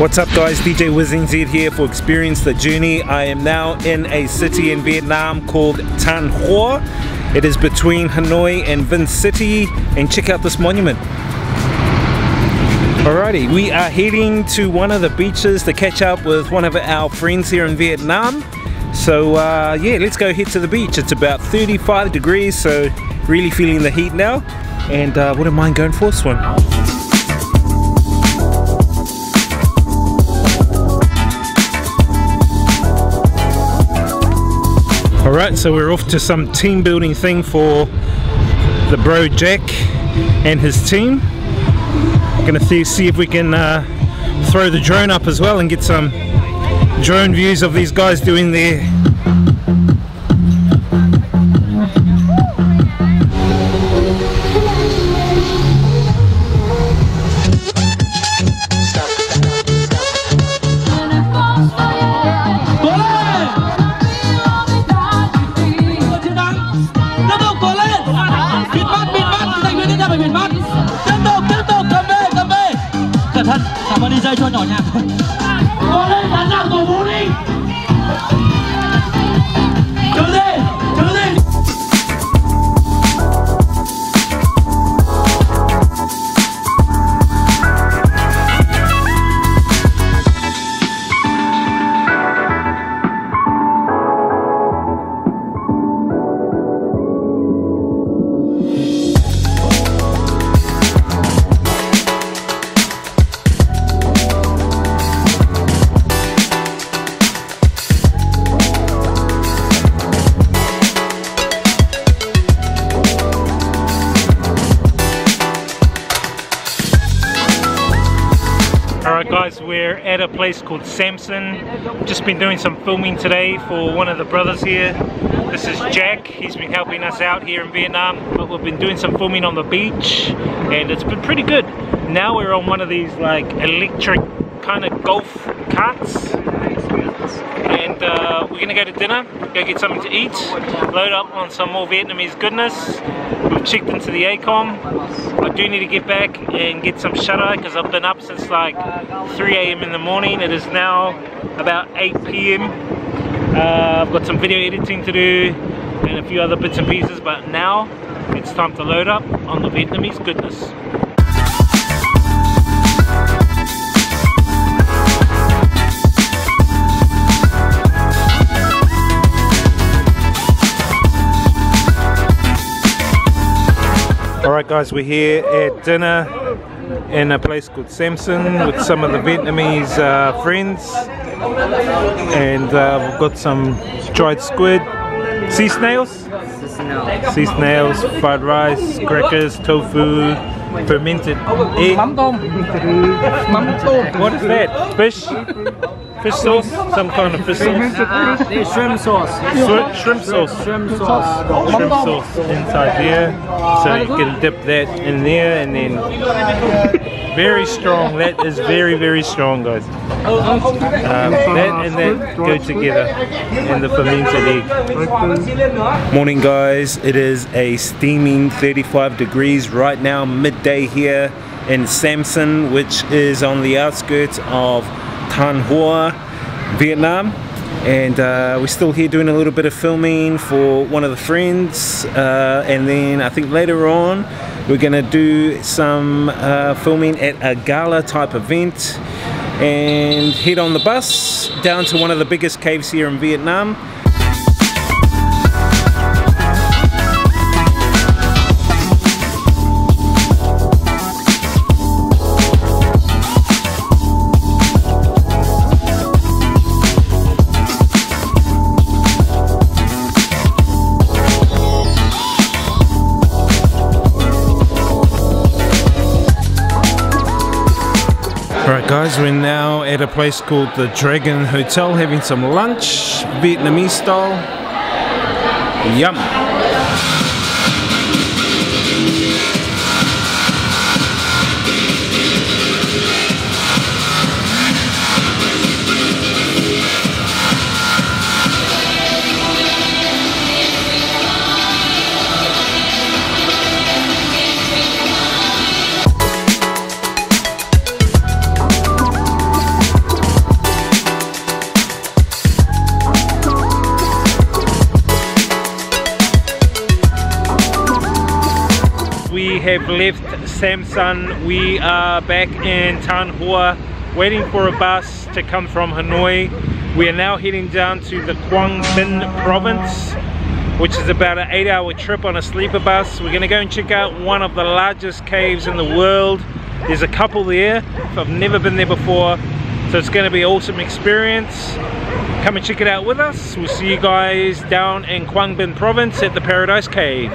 What's up guys, DJ WizNZ here for Experience the Journey. I am now in a city in Vietnam called Thanh Hoa. It is between Hanoi and Vinh City and check out this monument. Alrighty, we are heading to one of the beaches to catch up with one of our friends here in Vietnam. So uh, yeah, let's go head to the beach. It's about 35 degrees, so really feeling the heat now. And uh, wouldn't mind going for a swim. Alright, so we're off to some team building thing for the bro Jack and his team. Gonna see if we can uh, throw the drone up as well and get some drone views of these guys doing their nhỏ nhạc. Cố lên khán giả cổ vũ đi. Guys we're at a place called Sam Son. Just been doing some filming today for one of the brothers here. This is Jack. He's been helping us out here in Vietnam but we've been doing some filming on the beach and it's been pretty good. Now we're on one of these like electric kind of golf carts. And uh, we're gonna go to dinner go get something to eat load up on some more Vietnamese goodness we've checked into the ACOM I do need to get back and get some shut eye because I've been up since like 3 a.m. in the morning. It is now about 8 p.m. Uh, I've got some video editing to do and a few other bits and pieces but now it's time to load up on the Vietnamese goodness. Alright guys, we're here at dinner in a place called Sam Son with some of the Vietnamese uh, friends. And uh, we've got some dried squid, sea snails, sea snails, fried rice, crackers, tofu, fermented egg. mắm tôm. What is that? Fish? Fish sauce? Some kind of fish sauce? Uh, shrimp sauce. Shrimp, shrimp sauce. Shrimp sauce. Shrimp sauce inside there. So you can dip that in there and then very strong. That is very, very strong guys. Um, that and that go together and the fermented egg. Morning guys, it is a steaming 35 degrees right now, midday here in Sam Son, which is on the outskirts of Thanh Hoa, Vietnam. And uh, we're still here doing a little bit of filming for one of the friends. Uh, and then I think later on, we're gonna do some uh, filming at a gala type event and head on the bus down to one of the biggest caves here in Vietnam Alright guys, we're now at a place called the Dragon Hotel having some lunch, Vietnamese style. Yum! Have left Sam Son. We are back in Thanh Hoa waiting for a bus to come from Hanoi. We are now heading down to the Quang Binh province which is about an eight hour trip on a sleeper bus. We're gonna go and check out one of the largest caves in the world. There's a couple there. I've never been there before. So it's gonna be an awesome experience. Come and check it out with us. We'll see you guys down in Quang Binh province at the Paradise Cave.